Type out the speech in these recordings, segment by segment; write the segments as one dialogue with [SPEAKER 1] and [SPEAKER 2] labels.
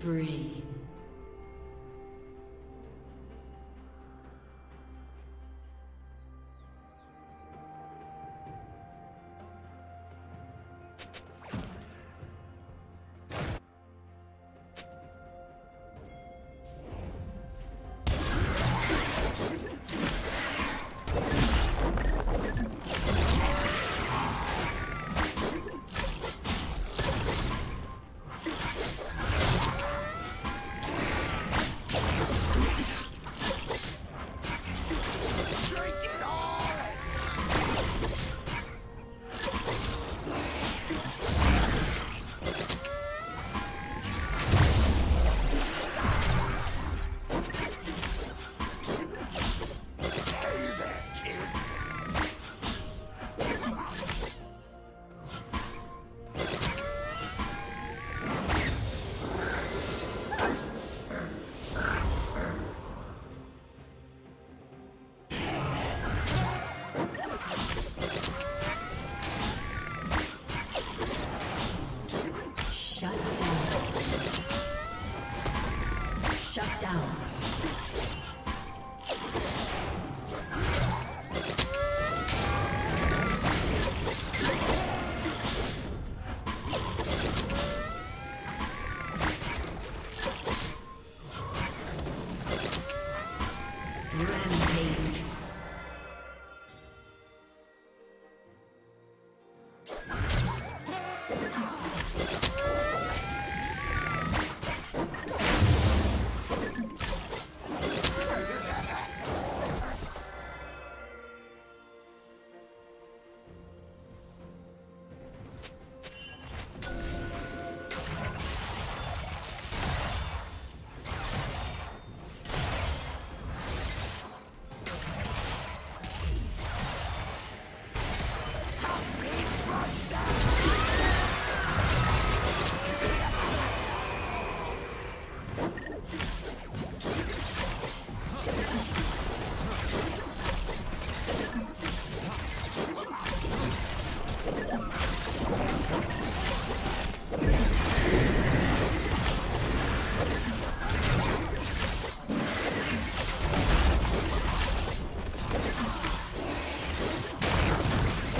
[SPEAKER 1] spree.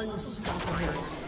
[SPEAKER 1] Unstoppable.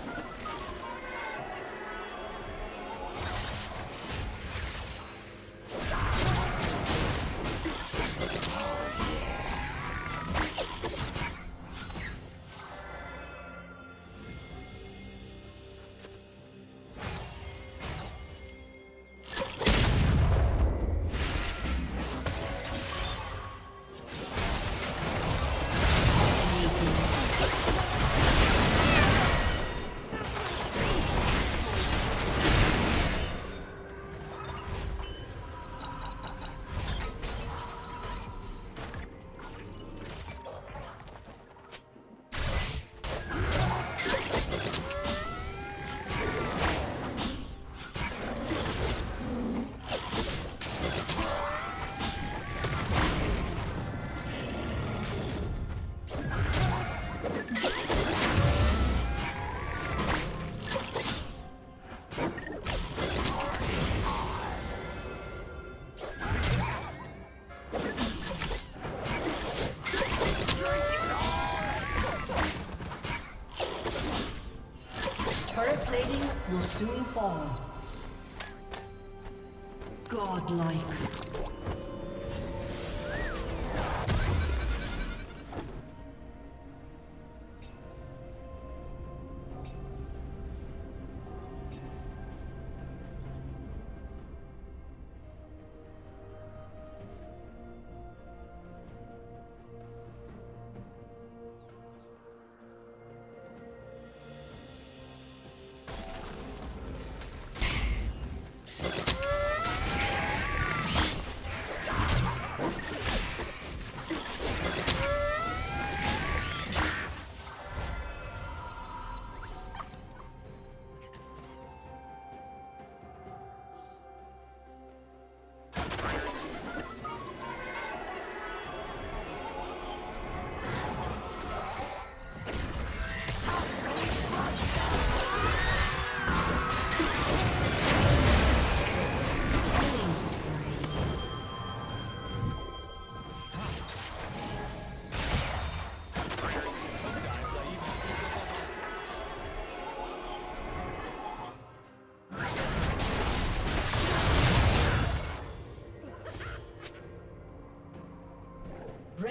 [SPEAKER 1] 啊。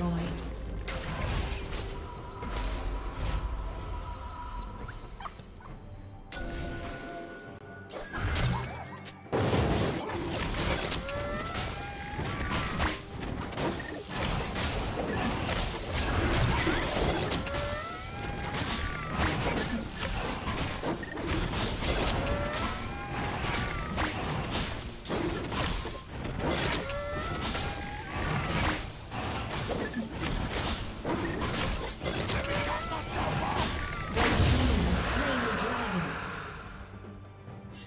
[SPEAKER 1] destroyed.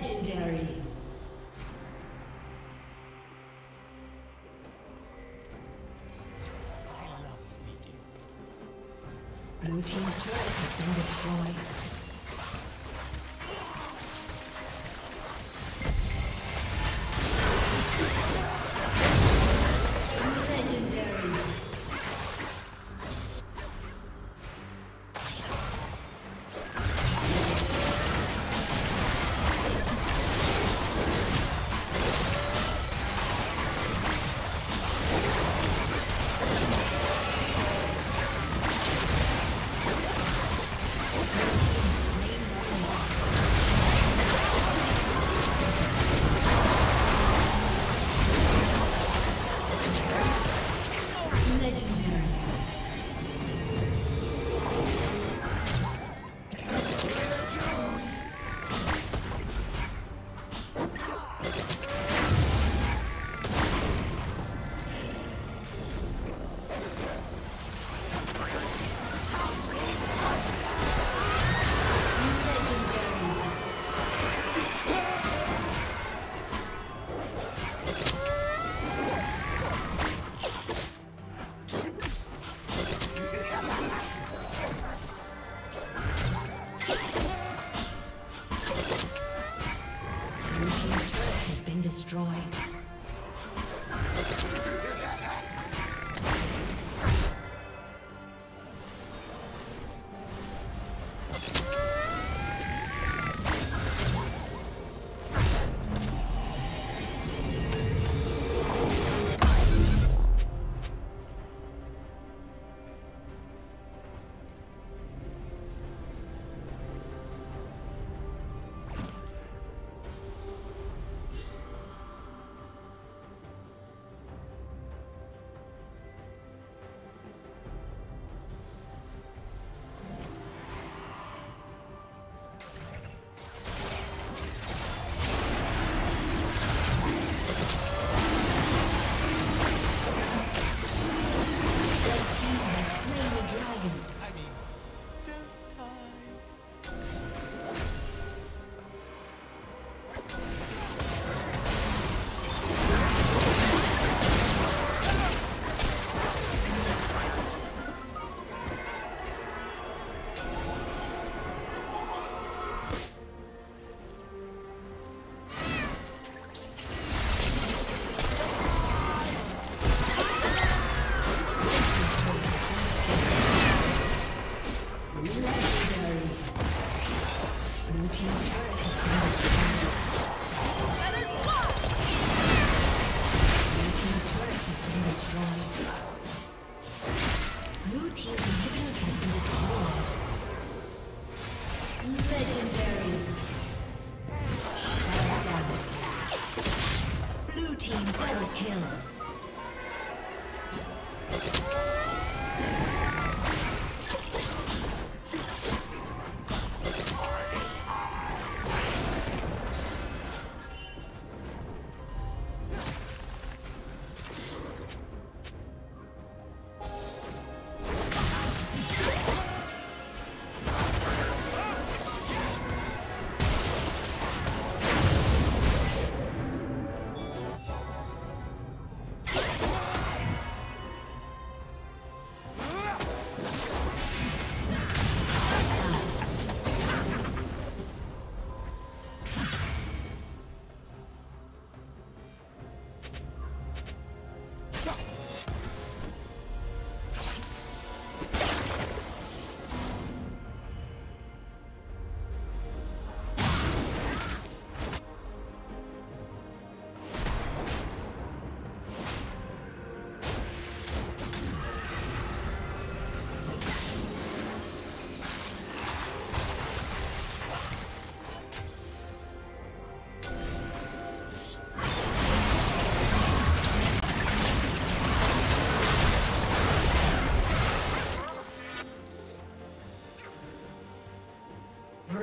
[SPEAKER 1] Legendary. I love sneaking. Blue Team's turret has been destroyed. Kill.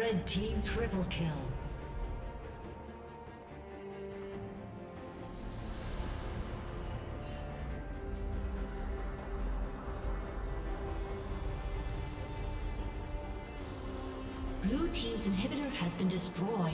[SPEAKER 1] Team triple kill. Blue Team's inhibitor has been destroyed.